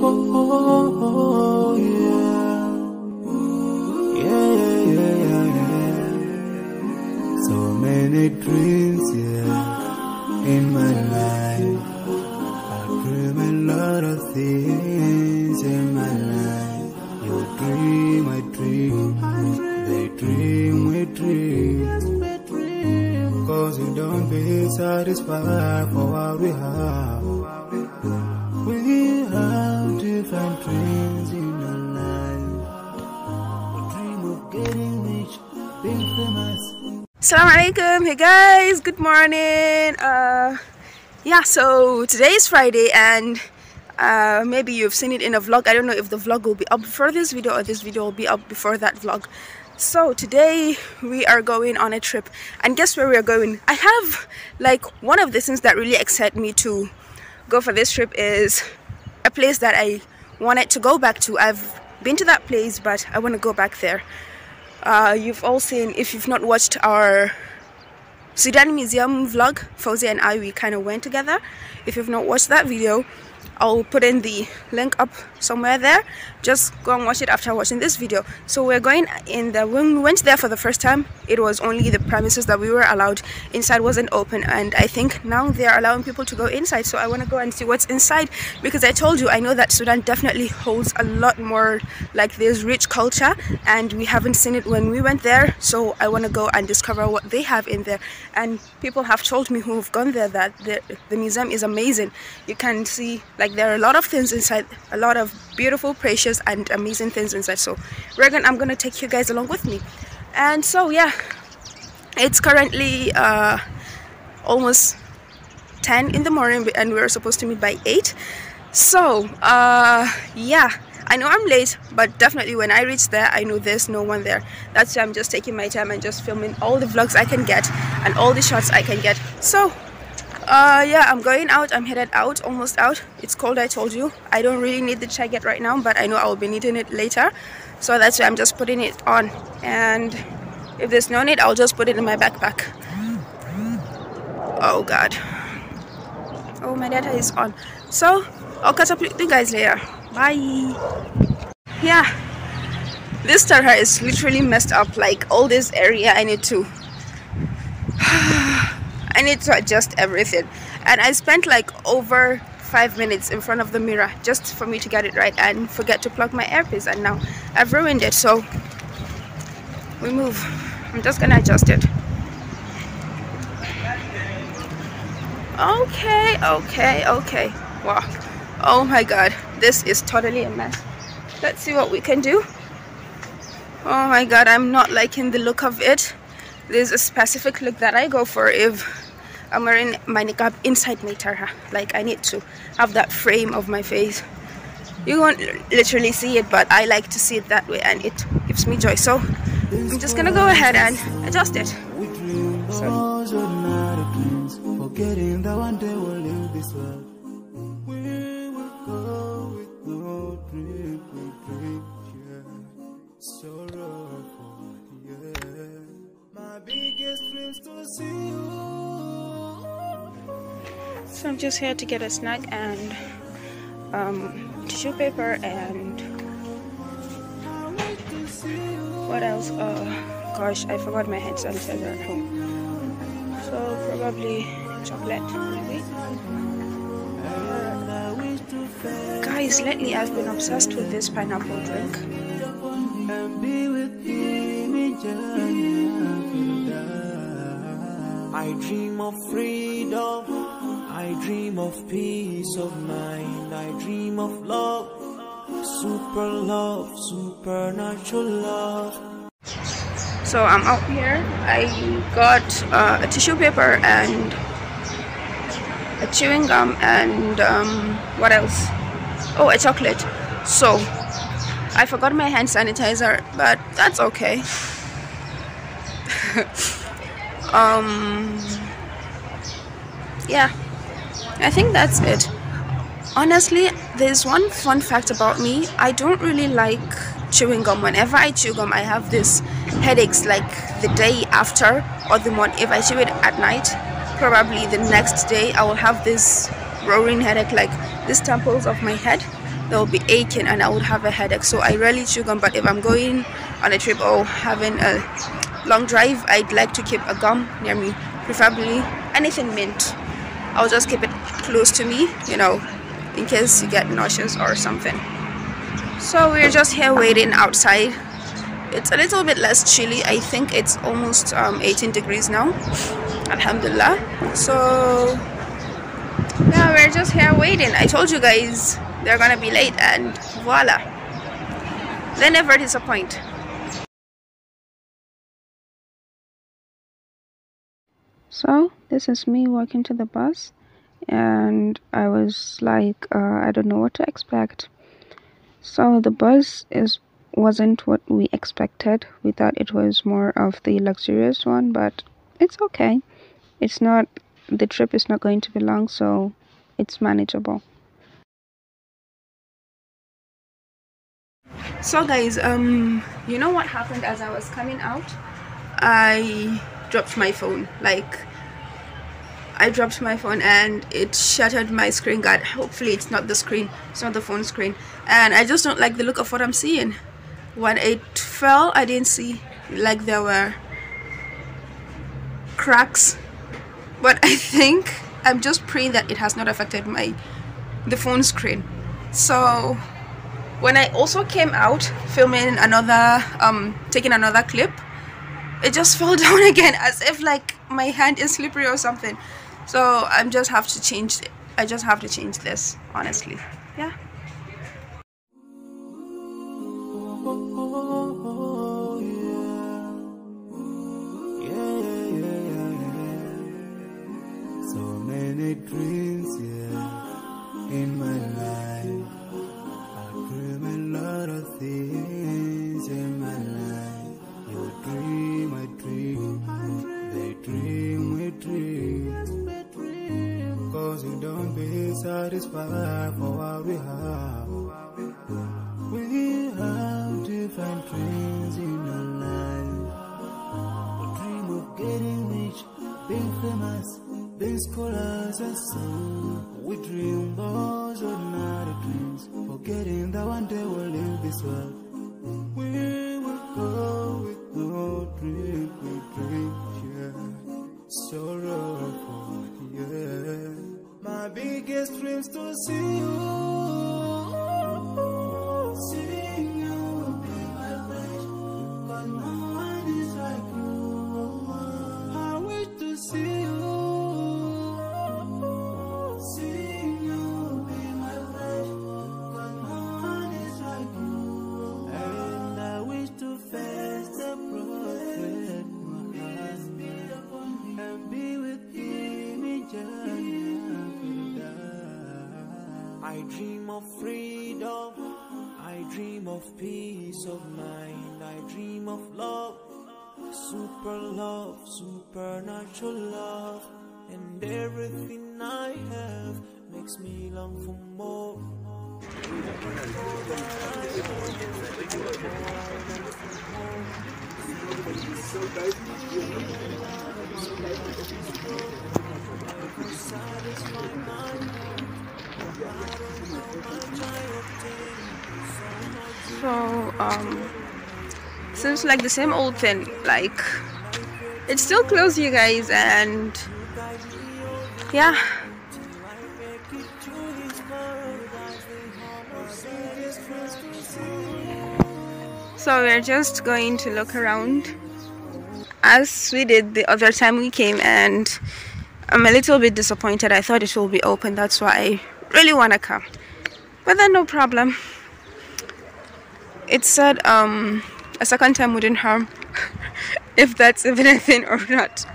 So many dreams, yeah, in my life. I dream a lot of things in my life. You dream, I dream. They dream, we dream. Cause we don't be satisfied for what we have. We have different dreams in our life. Dream of getting rich, being famous. Assalamu alaikum hey guys. Good morning. Uh yeah so today is friday and uh maybe you've seen it in a vlog. I don't know if the vlog will be up before this video or this video will be up before that vlog. So today we are going on a trip. And guess where we are going? I have like one of the things that really excite me to go for this trip is a place that i wanted to go back to. I've been to that place but i want to go back there. Uh, you've all seen if you've not watched our Sudan Museum vlog Fauzi and I we kind of went together. If you've not watched that video I'll put in the link up somewhere there. Just go and watch it after watching this video. So we're going in the when we went there for the first time. It was only the premises that we were allowed. Inside wasn't open and I think now they're allowing people to go inside. So I want to go and see what's inside because I told you I know that Sudan definitely holds a lot more like this rich culture and we haven't seen it when we went there. So I want to go and discover what they have in there. And people have told me who've gone there that the, the museum is amazing. You can see like there are a lot of things inside a lot of beautiful precious and amazing things inside so we're i'm gonna take you guys along with me and so yeah it's currently uh almost 10 in the morning and we are supposed to meet by 8 so uh yeah I know I'm late, but definitely when I reach there, I know there's no one there. That's why I'm just taking my time and just filming all the vlogs I can get and all the shots I can get. So, uh, yeah, I'm going out. I'm headed out, almost out. It's cold, I told you. I don't really need the jacket right now, but I know I will be needing it later. So that's why I'm just putting it on. And if there's no need, I'll just put it in my backpack. Oh, God. Oh, my data is on. So, I'll catch up with you guys later. Bye. Yeah, this Tarha is literally messed up. Like all this area, I need to, I need to adjust everything. And I spent like over five minutes in front of the mirror just for me to get it right and forget to plug my earpiece. And now I've ruined it. So we move. I'm just gonna adjust it. Okay, okay, okay. Wow. Oh my god, this is totally a mess. Let's see what we can do. Oh my god, I'm not liking the look of it. There's a specific look that I go for if I'm wearing my niqab inside my tarha. Like I need to have that frame of my face. You won't literally see it, but I like to see it that way and it gives me joy. So I'm just gonna go ahead and adjust it. So- yeah. My biggest dreams to see you. So I'm just here to get a snack and um, tissue paper and what else? Oh gosh, I forgot my hand sanitizer at home. So probably chocolate, maybe. Guys, lately I've been obsessed with this pineapple drink. I dream of freedom. I dream of peace of mind. I dream of love. Super love, supernatural love. So I'm out here. I got uh, a tissue paper and a chewing gum and um, what else? Oh, a chocolate. So I forgot my hand sanitizer, but that's okay. um, yeah, I think that's it. Honestly, there's one fun fact about me. I don't really like chewing gum. Whenever I chew gum, I have this headaches like the day after or the morning. If I chew it at night, probably the next day I will have this roaring headache like these temples of my head they'll be aching and I would have a headache. So I rarely chew gum. But if I'm going on a trip or having a long drive, I'd like to keep a gum near me, preferably anything mint. I'll just keep it close to me, you know, in case you get nauseous or something. So we're just here waiting outside. It's a little bit less chilly. I think it's almost um, 18 degrees now. Alhamdulillah. So yeah, we're just here waiting. I told you guys they're gonna be late and voila. They never disappoint. So this is me walking to the bus and I was like uh, I don't know what to expect. So the bus is wasn't what we expected. We thought it was more of the luxurious one, but it's okay. It's not the trip is not going to be long, so it's manageable. So guys, um you know what happened as I was coming out? I dropped my phone. Like I dropped my phone and it shattered my screen guard. Hopefully it's not the screen, it's not the phone screen. And I just don't like the look of what I'm seeing. When it fell, I didn't see like there were cracks. But I think I'm just praying that it has not affected my the phone screen. So when I also came out filming another um taking another clip, it just fell down again as if like my hand is slippery or something so i'm just have to change i just have to change this honestly. Yeah Cause you don't be satisfied for what we have. We have different dreams in our life. We dream of getting rich, being famous, being scholars and so. We dream those ordinary dreams, forgetting that one day we'll leave this world. We will go with no dream, we dream, yeah. Sorrowful, dreams to see you. Of love, super love, supernatural love, and everything I have makes me long for more. so um seems like the same old thing. Like it's still closed you guys and yeah. So we're just going to look around as we did the other time we came and I'm a little bit disappointed. I thought it will be open that's why I really want to come. But then no problem. It said um a second time wouldn't harm if that's even a thing or not.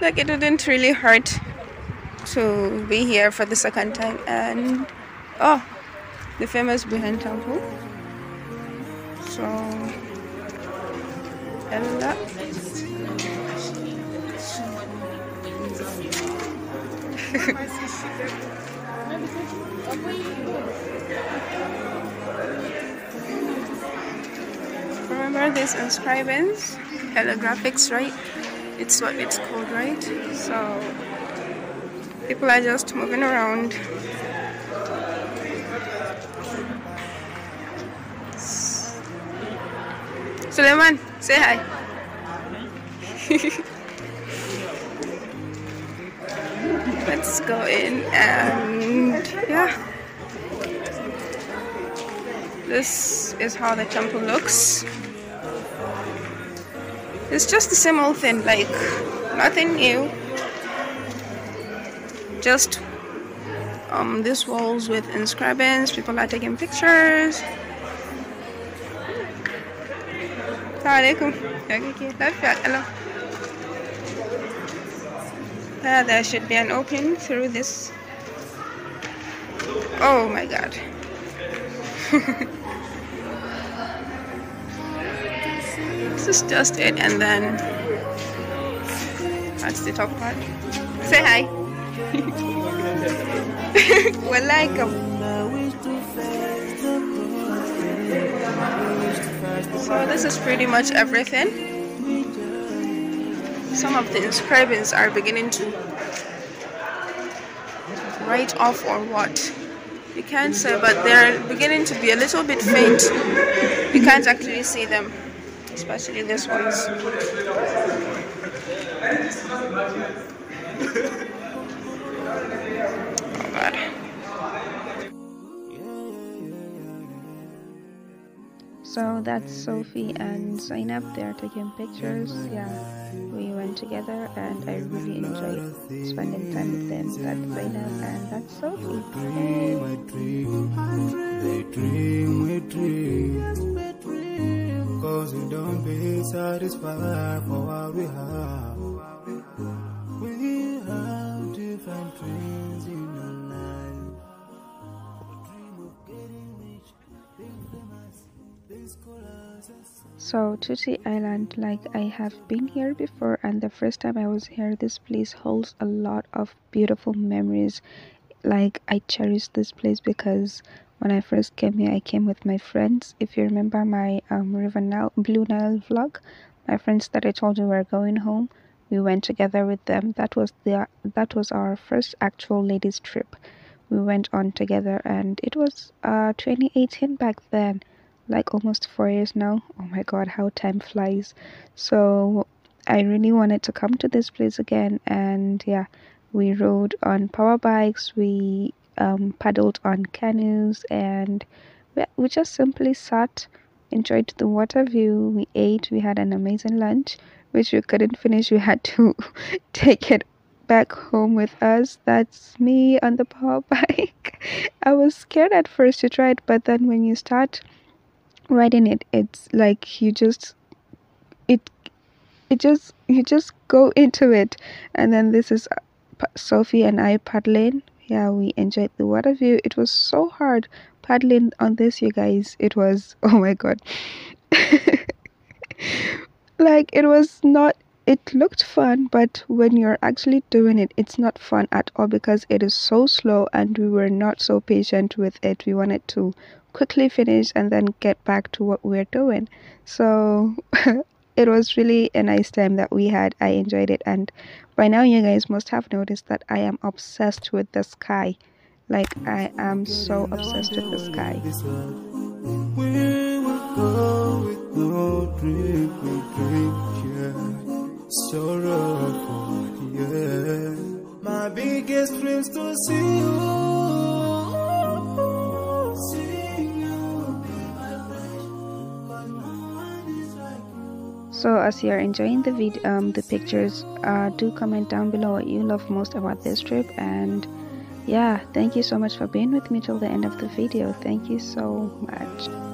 Like it wouldn't really hurt to be here for the second time. And oh the famous Buhen temple so Ella. Remember this inscribings? Holographics, right? It's what it's called, right? So people are just moving around. Suleiman, say hi. Let's go in and yeah. This is how the temple looks. It's just the same old thing, like nothing new. Just um these walls with inscriptions, people are taking pictures. alaikum. Uh, there should be an opening through this. Oh my god. this is just it and then that's the top part. Say hi. Welcome. Um, so this is pretty much everything. Some of the inscriptions are beginning to write off or what. You can't say, but they're beginning to be a little bit faint. You can't actually see them, especially this ones. Oh God. So that's Sophie and Zainab. They are taking pictures. Yeah, we went together and I really enjoyed spending time with them. That's Zainab and that's Sophie. Hey. Cause we don't be satisfied for what we have. We have different dreams in our life. So Tuti Island, like I have been here before and the first time I was here, this place holds a lot of beautiful memories. Like I cherish this place because when I first came here, I came with my friends. If you remember my um, River Nile, Blue Nile vlog, my friends that I told you were going home, we went together with them. That was the that was our first actual ladies trip. We went on together and it was uh 2018 back then like almost four years now. Oh my god, how time flies. So I really wanted to come to this place again and yeah, we rode on power bikes, we um, paddled on canoes and we, we just simply sat, enjoyed the water view, we ate, we had an amazing lunch which we couldn't finish, we had to take it back home with us. That's me on the power bike. I was scared at first to try it, but then when you start riding it it's like you just it it just you just go into it and then this is uh, sophie and i paddling yeah we enjoyed the water view. It was so hard paddling on this you guys. It was oh my god. Like it was not it looked fun but when you're actually doing it it's not fun at all because it is so slow and we were not so patient with it. We wanted to quickly finish and then get back to what we're doing. So it was really a nice time that we had. I enjoyed it. And by now you guys must have noticed that i am obsessed with the sky. Like i am so obsessed with the sky. My biggest to see you so as you're enjoying the video um, the pictures uh, do comment down below what you love most about this trip. And yeah thank you so much for being with me till the end of the video. Thank you so much